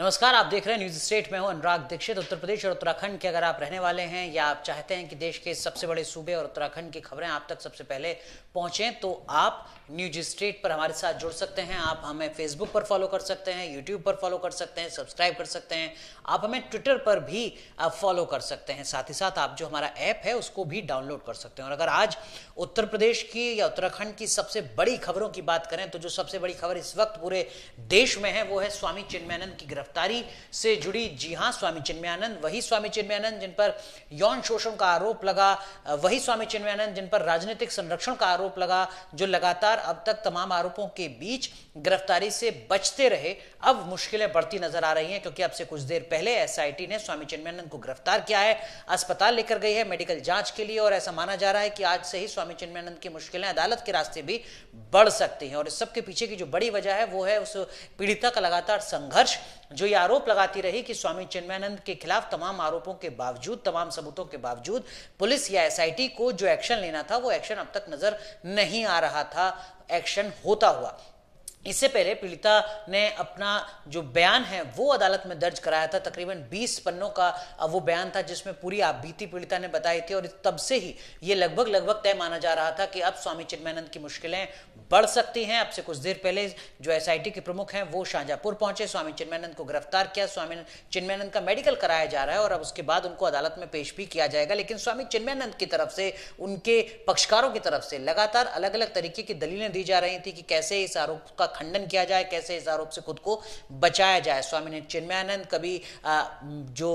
नमस्कार, आप देख रहे हैं न्यूज़ स्टेट में हूँ अनुराग दीक्षित। उत्तर प्रदेश और उत्तराखंड के अगर आप रहने वाले हैं या आप चाहते हैं कि देश के सबसे बड़े सूबे और उत्तराखंड की खबरें आप तक सबसे पहले पहुँचे तो आप न्यूज़ स्टेट पर हमारे साथ जुड़ सकते हैं। आप हमें फेसबुक पर फॉलो कर सकते हैं यूट्यूब पर फॉलो कर सकते हैं सब्सक्राइब कर सकते हैं। आप हमें ट्विटर पर भी फॉलो कर सकते हैं। साथ ही साथ आप जो हमारा ऐप है, उसको भी डाउनलोड कर सकते हैं। और अगर आज उत्तर प्रदेश की या उत्तराखंड की सबसे बड़ी खबरों की बात करें तो जो सबसे बड़ी खबर इस वक्त पूरे देश में है, वो है स्वामी चिन्मयानंद की गिरफ्तारी। गिरफ्तारी से जुड़ी। जी हाँ, स्वामी चिन्मयानंद, वही स्वामी चिन्मयानंद जिन पर यौन शोषण का आरोप लगा, वही स्वामी चिन्मयानंद जिन पर राजनीतिक संरक्षण का आरोप लगा, जो लगातार अब तक तमाम आरोपों के बीच गिरफ्तारी से बचते रहे। अब मुश्किलें बढ़ती नज़र आ रही हैं, क्योंकि अब से कुछ देर पहले एसआईटी ने स्वामी चिन्मयानंद को गिरफ़्तार किया है, अस्पताल लेकर गई है, मेडिकल जाँच के लिए, और ऐसा माना जा रहा है कि आज से ही स्वामी चिन्मयानंद की मुश्किलें अदालत के रास्ते भी बढ़ सकती हैं, और इस सबके पीछे की जो बड़ी वजह है, वो है उस पीड़िता का लगातार संघर्ष जो ये आरोप लगाती रही कि स्वामी चिन्मयानंद के खिलाफ तमाम आरोपों के बावजूद, तमाम सबूतों के बावजूद पुलिस या एसआईटी को जो एक्शन लेना था, वो एक्शन अब तक नज़र नहीं आ रहा था। एक्शन होता हुआ इससे पहले पीड़िता ने अपना जो बयान है, वो अदालत में दर्ज कराया था। तकरीबन 20 पन्नों का वो बयान था जिसमें पूरी आप बीती पीड़िता ने बताई थी और तब से ही ये लगभग लगभग तय माना जा रहा था कि अब स्वामी चिन्मयानंद की मुश्किलें बढ़ सकती हैं। अब से कुछ देर पहले जो एसआईटी के प्रमुख हैं, वो शाहजहापुर पहुँचे। स्वामी चिन्मयानंद को गिरफ़्तार किया। स्वामी चिन्मयानंद का मेडिकल कराया जा रहा है और अब उसके बाद उनको अदालत में पेश भी किया जाएगा। लेकिन स्वामी चिन्मयानंद की तरफ़ से, उनके पक्षकारों की तरफ़ से लगातार अलग अलग तरीके की दलीलें दी जा रही थी कि कैसे इस आरोप का खंडन किया जाए, कैसे इस आरोप से खुद को बचाया जाए। स्वामी ने चिन्मयानंद कभी जो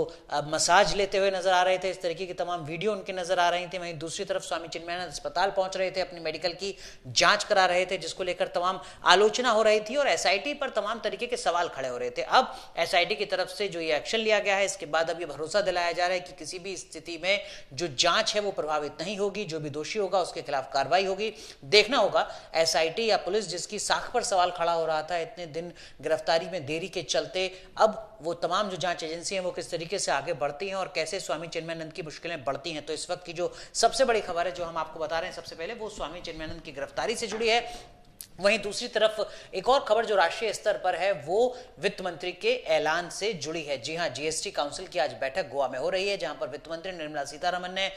मसाज लेते हुए नज़र आ रहे थे, इस तरीके की तमाम वीडियो उनके नज़र आ रही थी। वहीं दूसरी तरफ़ स्वामी चिन्मयानंद अस्पताल पहुँच रहे थे, अपनी मेडिकल की जाँच करा रहे थे, जिसको लेकर तमाम आलोचना हो रही थी और एस पर तमाम तरीके के सवाल खड़े हो रहे थे। अब एसआईटी की तरफ़ से जो ये एक्शन लिया गया है, इसके बाद अब ये भरोसा दिलाया जा रहा है कि किसी भी स्थिति में जो जाँच है वो प्रभावित नहीं होगी, जो भी दोषी होगा उसके खिलाफ कार्रवाई होगी। देखना होगा एसआईटी या पुलिस जिसकी साख पर सवाल खड़ा हो रहा था, इतने दिन गिरफ्तारी में देरी के चलते, अब वो तमाम जो जाँच एजेंसी हैं, वो किस तरीके से आगे बढ़ती हैं और कैसे स्वामी चिन्मयानंद की मुश्किलें बढ़ती हैं? तो इस वक्त की जो सबसे बड़ी खबर है, जो हम आपको बता रहे हैं सबसे पहले, वो स्वामी चिन्मयानंद की गिरफ्तारी से जुड़ी है। वहीं दूसरी तरफ़, एक और खबर जो राष्ट्रीय स्तर पर है, वो वित्त मंत्री के ऐलान से जुड़ी है। जी हाँ जीएसटी काउंसिल की आज बैठक गोवा में हो रही है, जहाँ पर वित्त मंत्री निर्मला सीतारमन ने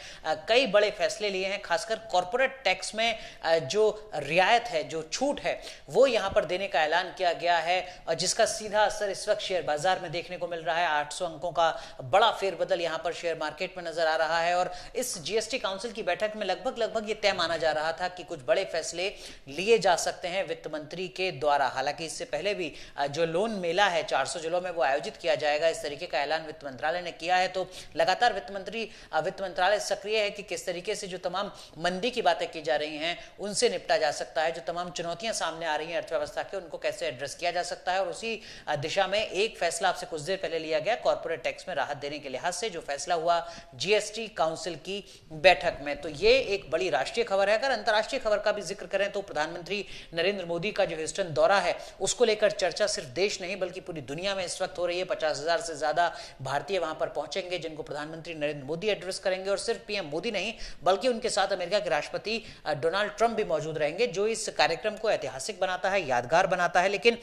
कई बड़े फैसले लिए हैं, खासकर कॉरपोरेट टैक्स में जो रियायत है, जो छूट है, वो यहाँ पर देने का ऐलान किया गया है, और जिसका सीधा असर इस वक्त शेयर बाज़ार में देखने को मिल रहा है। आठ सौ अंकों का बड़ा फेरबदल यहाँ पर शेयर मार्केट में नज़र आ रहा है, और इस जीएसटी काउंसिल की बैठक में लगभग लगभग ये तय माना जा रहा था कि कुछ बड़े फैसले लिए जा सकते सकते हैं वित्त मंत्री के द्वारा। हालाँकि इससे पहले भी जो लोन मेला है 400 जिलों में, वो आयोजित किया जाएगा। इस तरीके का ऐलान वित्त मंत्रालय ने किया है। तो लगातार वित्त मंत्री वित्त मंत्रालय सक्रिय है कि किस तरीके से जो तमाम मंदी की बातें की जा रही हैं, उनसे निपटा जा सकता है। जो तमाम चुनौतियाँ सामने आ रही हैं अर्थव्यवस्था के, उनको कैसे एड्रेस किया जा सकता है? और उसी दिशा में एक फैसला आपसे कुछ देर पहले लिया गया, कॉर्पोरेट टैक्स में राहत देने के लिहाज से, जो फैसला हुआ जीएसटी काउंसिल की बैठक में। तो ये एक बड़ी राष्ट्रीय खबर है। अगर अंतर्राष्ट्रीय खबर का भी ज़िक्र करें तो प्रधानमंत्री नरेंद्र मोदी का जो ह्यूस्टन दौरा है, उसको लेकर चर्चा सिर्फ़ देश नहीं, बल्कि पूरी दुनिया में इस वक्त हो रही है। पचास हज़ार से ज़्यादा भारतीय वहाँ पर पहुँचेंगे, जिनको प्रधानमंत्री नरेंद्र मोदी एड्रेस करेंगे। और सिर्फ़ पीएम मोदी नहीं, बल्कि उनके साथ अमेरिका के राष्ट्रपति डोनाल्ड ट्रंप भी मौजूद रहेंगे, जो इस कार्यक्रम को ऐतिहासिक बनाता है, यादगार बनाता है। लेकिन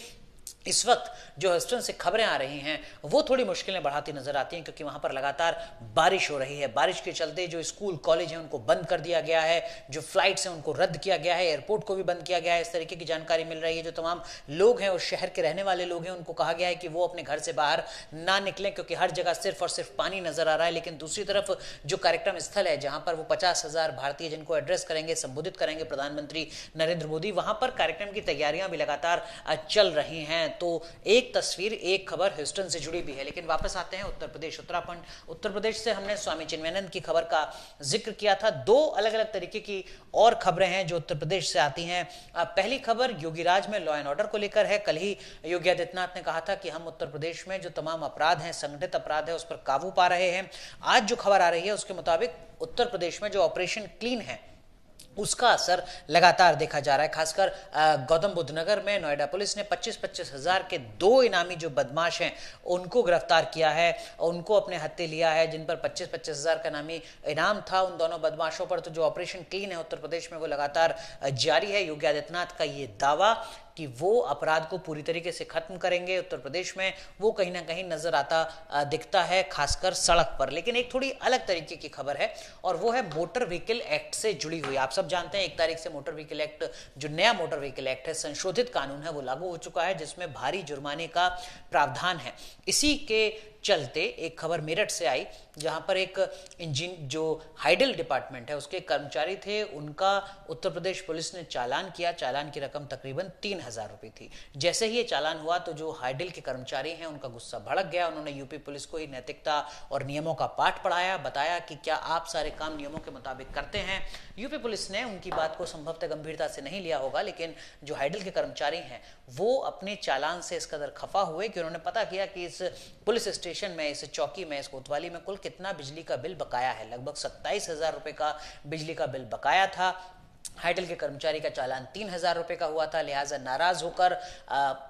इस वक्त जो ह्यूस्टन से खबरें आ रही हैं, वो थोड़ी मुश्किलें बढ़ाती नज़र आती हैं, क्योंकि वहाँ पर लगातार बारिश हो रही है। बारिश के चलते जो स्कूल, कॉलेज हैं, उनको बंद कर दिया गया है। जो फ्लाइट्स हैं, उनको रद्द किया गया है। एयरपोर्ट को भी बंद किया गया है। इस तरीके की जानकारी मिल रही है। जो तमाम लोग हैं, उस शहर के रहने वाले लोग हैं, उनको कहा गया है कि वो अपने घर से बाहर ना निकलें, क्योंकि हर जगह सिर्फ़ और सिर्फ़ पानी नज़र आ रहा है। लेकिन दूसरी तरफ़ जो कार्यक्रम स्थल है, जहाँ पर वो पचास हज़ार भारतीय जिनको एड्रेस करेंगे, संबोधित करेंगे प्रधानमंत्री नरेंद्र मोदी, वहाँ पर कार्यक्रम की तैयारियाँ भी लगातार चल रही हैं। तो एक तस्वीर, एक खबर ह्यूस्टन से जुड़ी भी है। लेकिन वापस आते हैं उत्तर प्रदेश, उत्तराखंड। उत्तर प्रदेश से हमने स्वामी चिन्मयानंद की खबर का ज़िक्र किया था। दो अलग अलग तरीके की और खबरें हैं जो उत्तर प्रदेश से आती हैं। पहली खबर योगीराज में लॉ एंड ऑर्डर को लेकर है। कल ही योगी आदित्यनाथ ने कहा था कि हम उत्तर प्रदेश में जो तमाम अपराध हैं, संगठित अपराध है, उस पर काबू पा रहे हैं। आज जो खबर आ रही है, उसके मुताबिक उत्तर प्रदेश में जो ऑपरेशन क्लीन है उसका असर लगातार देखा जा रहा है। खासकर गौतम बुद्ध नगर में नोएडा पुलिस ने 25-25 हज़ार के दो इनामी जो बदमाश हैं, उनको गिरफ़्तार किया है, उनको अपने हत्ते लिया है, जिन पर 25-25 हज़ार का नामी इनाम था उन दोनों बदमाशों पर। तो जो ऑपरेशन क्लीन है उत्तर प्रदेश में, वो लगातार जारी है। योगी आदित्यनाथ का ये दावा कि वो अपराध को पूरी तरीके से खत्म करेंगे, उत्तर प्रदेश में वो कहीं ना कहीं नज़र आता दिखता है, खासकर सड़क पर। लेकिन एक थोड़ी अलग तरीके की खबर है, और वो है मोटर व्हीकल एक्ट से जुड़ी हुई। आप सब जानते हैं, एक तारीख से मोटर व्हीकल एक्ट, जो नया मोटर व्हीकल एक्ट है, संशोधित कानून है, वो लागू हो चुका है, जिसमें भारी जुर्माने का प्रावधान है। इसी के चलते एक खबर मेरठ से आई, जहाँ पर एक इंजीन जो हाइडल डिपार्टमेंट है, उसके कर्मचारी थे, उनका उत्तर प्रदेश पुलिस ने चालान किया। चालान की रकम तकरीबन तीन हज़ार रुपये थी। जैसे ही ये चालान हुआ तो जो हाइडल के कर्मचारी हैं, उनका गुस्सा भड़क गया। उन्होंने यूपी पुलिस को ही नैतिकता और नियमों का पाठ पढ़ाया, बताया कि क्या आप सारे काम नियमों के मुताबिक करते हैं। यूपी पुलिस ने उनकी बात को संभवतः गंभीरता से नहीं लिया होगा, लेकिन जो हाइडल के कर्मचारी हैं, वो अपने चालान से इस कदर खफा हुए कि उन्होंने पता किया कि इस पुलिस स्टेशन में, इस चौकी में, इस कोतवाली में कुल कितना बिजली का बिल बकाया है? लगभग सत्ताईस हज़ार रुपए का बिजली का बिल बकाया था। हाइडल के कर्मचारी का चालान तीन हज़ार रुपए का हुआ था। लिहाजा नाराज़ होकर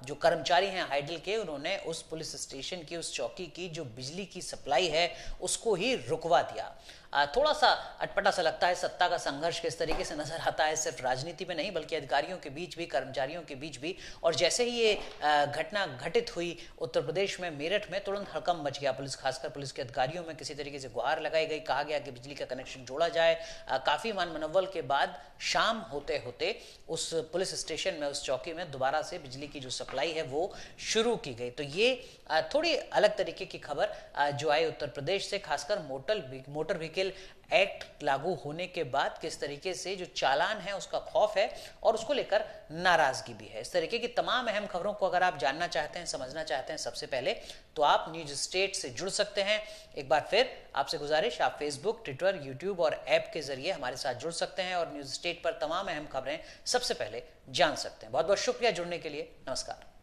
जो कर्मचारी हैं हाइडल के, उन्होंने उस पुलिस स्टेशन की, उस चौकी की जो बिजली की सप्लाई है, उसको ही रुकवा दिया। थोड़ा सा अटपटा सा लगता है, सत्ता का संघर्ष किस तरीके से नज़र आता है, सिर्फ़ राजनीति में नहीं, बल्कि अधिकारियों के बीच भी, कर्मचारियों के बीच भी, और जैसे ही ये घटना घटित हुई, उत्तर प्रदेश में, मेरठ में, तुरंत हड़कम मच गया पुलिस, खासकर पुलिस के अधिकारियों में, किसी तरीके से गुहार लगाई गई, कहा गया कि बिजली का कनेक्शन जोड़ा जाए। काफ़ी मान मनोवल के बाद, शाम होते होते उस पुलिस स्टेशन में, उस चौकी में, दोबारा से बिजली की जो सप्लाई है, वो शुरू की गई। तो ये थोड़ी अलग तरीके की खबर जो आई उत्तर प्रदेश से, खासकर मोटर मोटर व्हीकल एक्ट लागू होने के बाद किस तरीके से जो चालान है, उसका खौफ है और उसको लेकर नाराज़गी भी है। इस तरीके की तमाम अहम खबरों को अगर आप जानना चाहते हैं, समझना चाहते हैं सबसे पहले तो आप न्यूज़ स्टेट से जुड़ सकते हैं। एक बार फिर आपसे गुजारिश, आप फेसबुक ट्विटर यूट्यूब और ऐप के ज़रिए हमारे साथ जुड़ सकते हैं और न्यूज़ स्टेट पर तमाम अहम खबरें सबसे पहले जान सकते हैं। बहुत बहुत शुक्रिया जुड़ने के लिए। नमस्कार।